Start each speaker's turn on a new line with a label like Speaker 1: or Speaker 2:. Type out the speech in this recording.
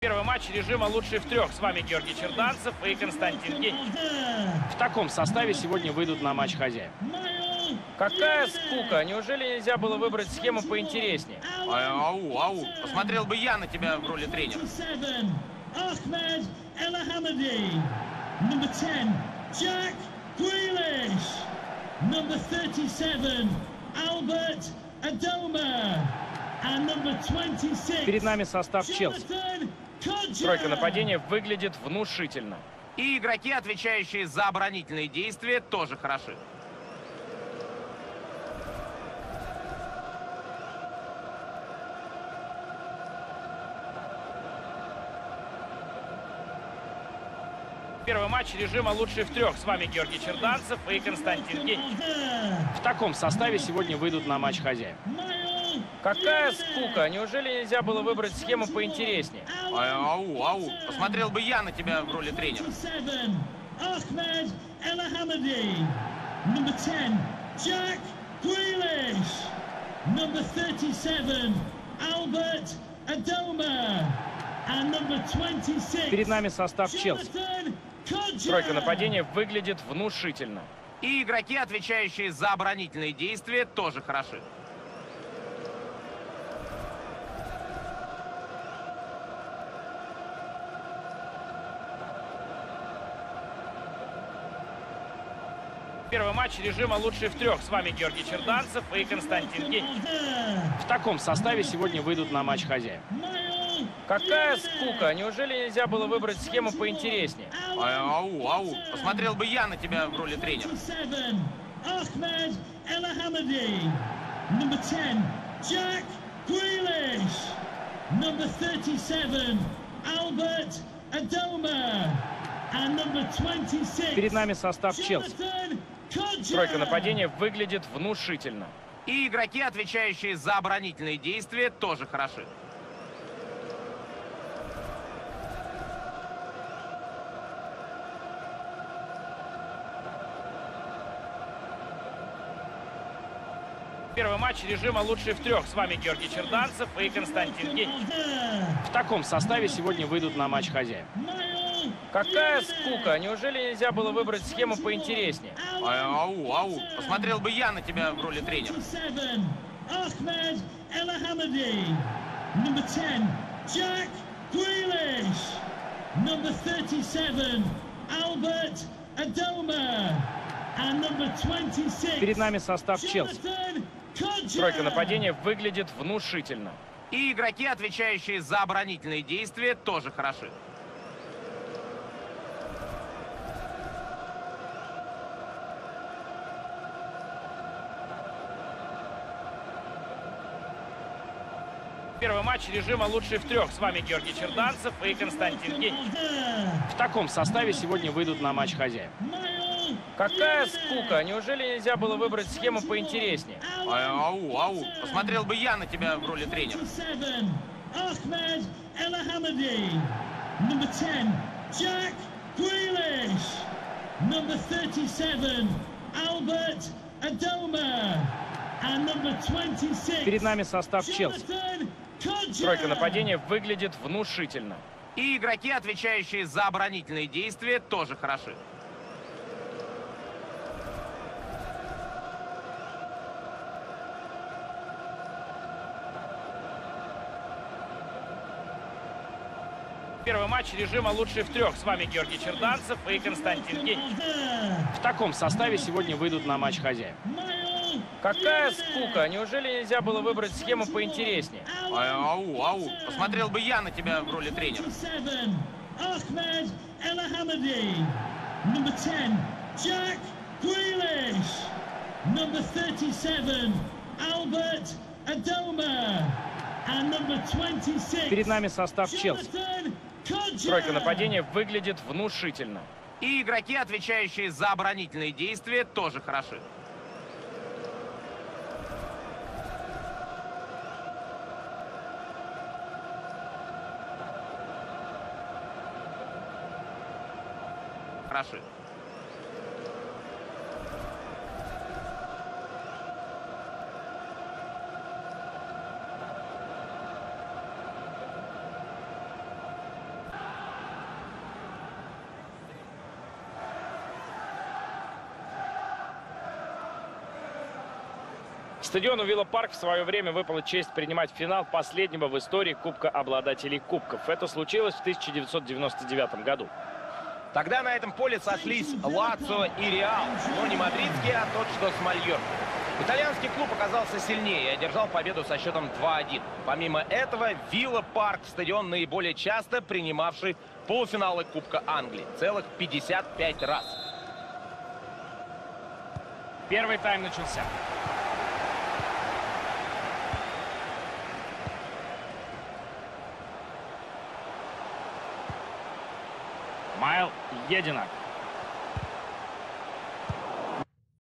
Speaker 1: Первый матч режима «Лучший в трех». С вами Георгий Черданцев и Константин Генич. В таком составе сегодня выйдут на матч хозяев. Какая скука! Неужели нельзя было выбрать схему поинтереснее?
Speaker 2: А, Ау, ау. Посмотрел бы я на тебя в роли тренера.
Speaker 3: Ahmed El Hamadi. Number 10, Jack Grealish. Number 37, Albert Adoma. And number 26,
Speaker 1: Перед нами состав Челси. Тройка нападения выглядит внушительно.
Speaker 2: И игроки, отвечающие за оборонительные действия, тоже хороши.
Speaker 1: Первый матч режима «Лучший в трех». С вами Георгий Черданцев и Константин Генич. В таком составе сегодня выйдут на матч хозяев. Какая скука! Неужели нельзя было выбрать схему поинтереснее?
Speaker 2: А, Ау, ау. Посмотрел бы я на тебя в роли тренера.
Speaker 3: 27, Ahmed El Hamadi. Number 10, Jack Grealish. Number 37, Albert Adoma. And number 26,
Speaker 1: Перед нами состав Челси. Тройка нападения выглядит внушительно.
Speaker 2: И игроки, отвечающие за оборонительные действия, тоже хороши.
Speaker 1: Первый матч режима «Лучший в трех». С вами Георгий Черданцев и Константин Генич. В таком составе сегодня выйдут на матч хозяев. Какая скука! Неужели нельзя было выбрать схему поинтереснее?
Speaker 2: А, Ау, ау. Посмотрел бы я на тебя в роли тренера.
Speaker 3: 27, Ahmed El Hamadi. Number 10, Jack Grealish. Number 37, Albert Adoma. And number 26,
Speaker 1: Перед нами состав Челси. Тройка нападения выглядит внушительно.
Speaker 2: И игроки, отвечающие за оборонительные действия, тоже хороши.
Speaker 1: Первый матч режима «Лучший в трех». С вами Георгий Черданцев и Константин Генич. В таком составе сегодня выйдут на матч хозяев. Какая скука! Неужели нельзя было выбрать схему поинтереснее?
Speaker 2: А, Ау, ау. Посмотрел бы я на тебя в роли тренера.
Speaker 3: 27, Ahmed El Hamadi. Number 10, Jack Grealish. Number 37, Albert Adoma. And number 26,
Speaker 1: Перед нами состав Челси. Тройка нападения выглядит внушительно.
Speaker 2: И игроки, отвечающие за оборонительные действия, тоже хороши.
Speaker 1: Первый матч режима «Лучший в трех». С вами Георгий Черданцев и Константин Генич. В таком составе сегодня выйдут на матч хозяев. Какая скука! Неужели нельзя было выбрать схему поинтереснее?
Speaker 2: А, Ау, ау. Посмотрел бы я на тебя в роли тренера.
Speaker 3: 27, Ahmed El Hamadi. Number 10, Jack Grealish. Number 37, Albert Adoma. And number 26,
Speaker 1: Перед нами состав Челси. Тройка нападения выглядит внушительно.
Speaker 2: И игроки, отвечающие за оборонительные действия, тоже хороши.
Speaker 1: Первый матч режима «Лучший в трех». С вами Георгий Черданцев и Константин Генич. В таком составе сегодня выйдут на матч хозяев. Какая скука! Неужели нельзя было выбрать схему поинтереснее?
Speaker 2: А, Ау, ау. Посмотрел бы я на тебя в роли тренера.
Speaker 3: 27, Ahmed El Hamadi. Number 10, Jack Grealish. Number 37, Albert Adoma. And number 26,
Speaker 1: Перед нами состав Челси. Тройка нападения выглядит внушительно.
Speaker 2: И игроки, отвечающие за оборонительные действия, тоже хороши. хороши.
Speaker 1: Стадиону Вилла Парк в свое время выпала честь принимать финал последнего в истории Кубка обладателей Кубков. Это случилось в 1999 году.
Speaker 2: Тогда на этом поле сошлись Лацио и Реал. Но не мадридский, а тот, что с Мальоркой. Итальянский клуб оказался сильнее и одержал победу со счетом 2-1. Помимо этого, Вилла Парк – стадион наиболее часто принимавший полуфиналы Кубка Англии. Целых 55 раз.
Speaker 1: Первый тайм начался. Майл Единак.